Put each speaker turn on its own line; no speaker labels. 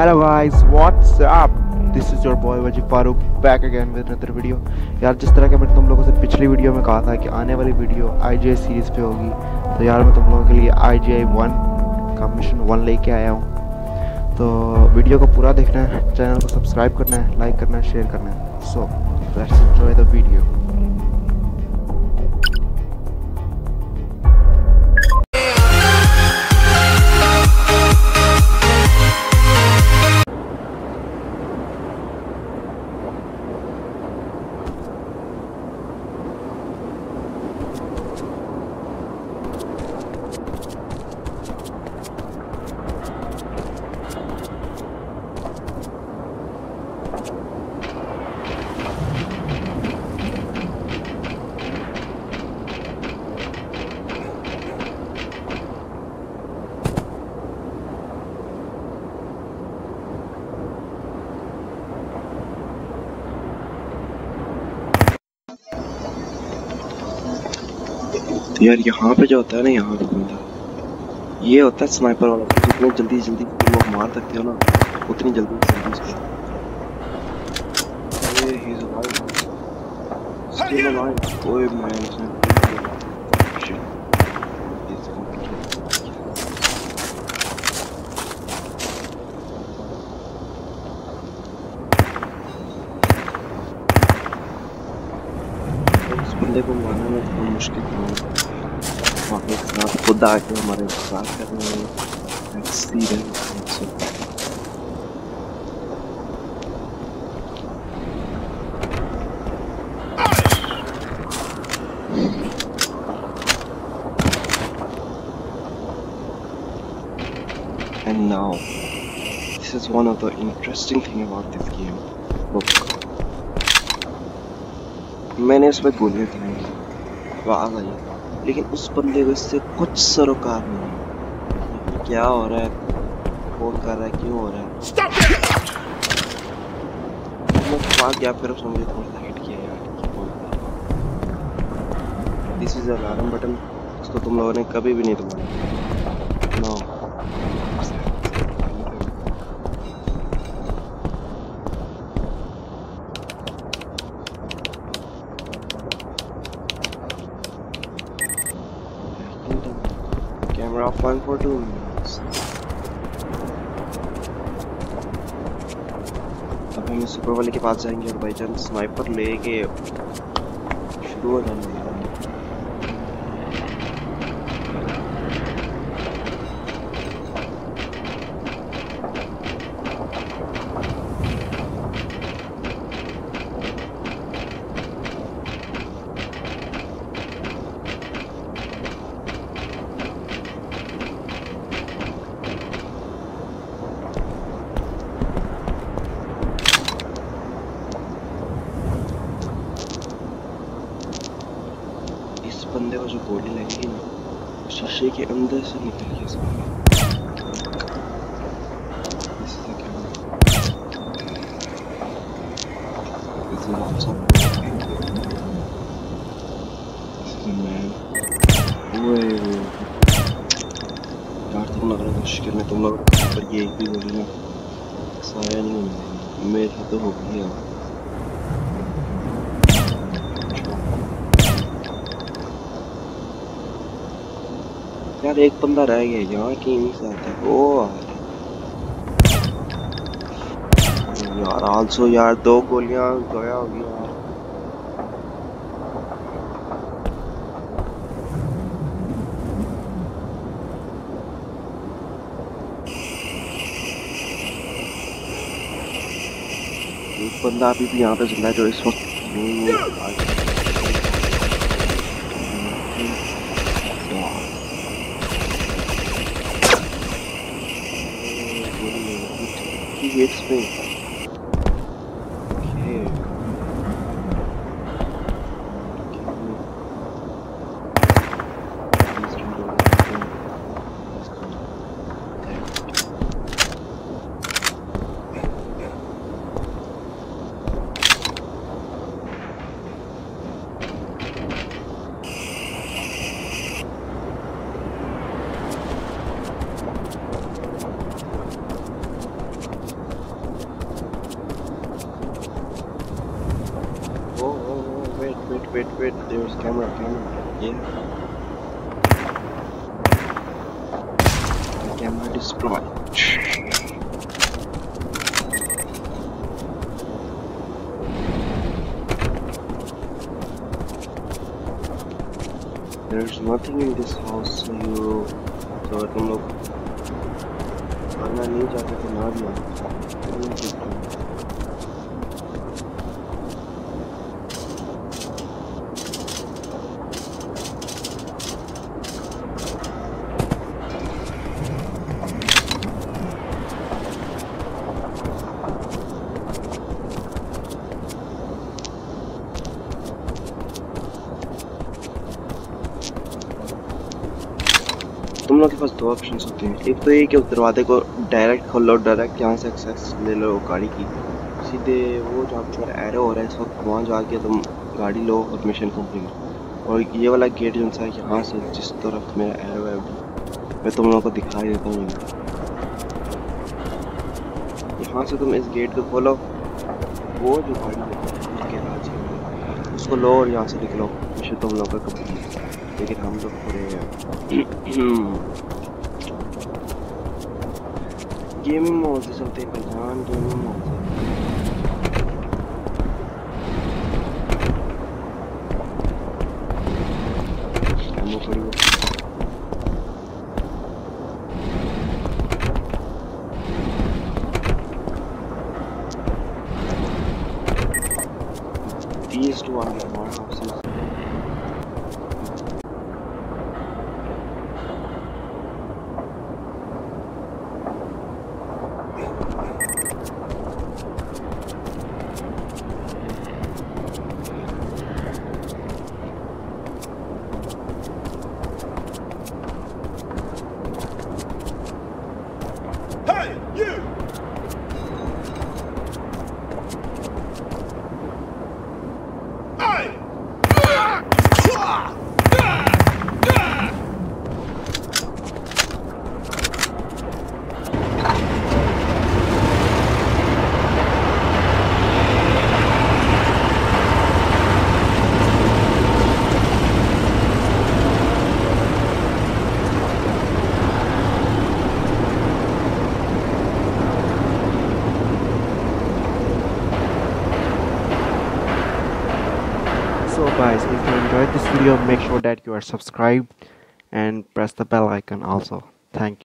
Hello guys what's up this is your boy Waji Farooq back again with another video यार, जिस तरह के मैंने तुम लोगों से पिछली वीडियो में कहा था कि आने वाली वीडियो आई सीरीज़ पे होगी तो यार मैं तुम लोगों के लिए आई जी वन का मिशन वन लेके आया हूँ। तो वीडियो को पूरा देखना है चैनल को सब्सक्राइब करना है लाइक करना है शेयर करना है। So let's enjoy the video
तो यार यहाँ पे जो होता है ना यहाँ पे बंदा। ये होता है स्नाइपर वाला जितने जल्दी जल्दी लोग मार सकते हो ना उतनी जल्दी जल्दी उसको ओए मैन बंदे को मारना में मुश्किल था। वहाँ के साथ खुद आके हमारे साथ करने में accident And now, this is one of the interesting thing about this game. Look, मैंने उसमें गोलियां चलाई आवाज आई लेकिन उस बंदे को इससे कुछ सरोकार नहीं है। क्या हो रहा है? कौन कर रहा है? क्यों हो रहा है? मैं भाग गया? फिर उसने मुझे थोड़ा हिट किया यार कर दिस इज़ अलार्म बटन उसको तुम लोगों ने कभी भी नहीं दबाया। No One for two minutes. अब हम सुपर वाले के पास जाएँगे और बाई चांस स्नाइपर लेके शुरू हो जाएँगे इस बंदे को जो गोली लगेगी ना शीशे के अंदर से निकल a man. ओए, यार, तुम लग लोग पर ये एक भी गोली ना साया नहीं मेरे तो हो गया यार, एक बंदा रह गया यहाँ की आता है ओ यार। आल्सो यार, दो गोलियाँ गया हो गया। यार बंदा अभी भी यहाँ पे ज़िंदा है जो इस वक्त नहीं है। He hits me. wait, wait. There's camera, camera. Yeah. Camera destroyed. There's nothing in this house, so you so I can look. I'm not need to have an audio. पास दो ऑप्शन होते हैं। एक तो ये कि उस दरवाजे को डायरेक्ट खोल लो डायरेक्ट यहाँ से एक्सेस ले लो गाड़ी की। सीधे वो जहाँ पर एरो हो रहा है, इस वक्त वहाँ जाके तुम गाड़ी लो और मिशन कंप्लीट और ये वाला गेट जो सा यहाँ से जिस तरफ़ मेरा एरो है, मैं तुम लोगों को दिखाई देता हूँ। यहाँ से तुम इस गेट को खोलो। वो जो गाड़ी उसके राज उसको लो और यहाँ से निकलो। मिशन तुम लोगों का कंप्लीट लेकिन हम लोग पूरे गेमिंग मोड से चलते हैं भाईजान गेमिंग मोड से These two are more
Hey, you!
Guys, if you enjoyed this video, make sure that you are subscribed and press the bell icon also. Thank you.